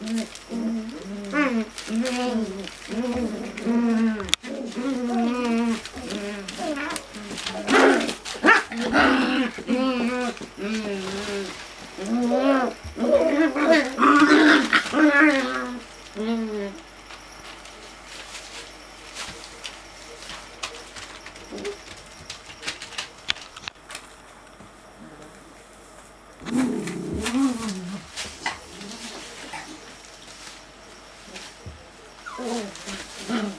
Mm-hmm. Mm-hmm.